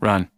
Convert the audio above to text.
Run.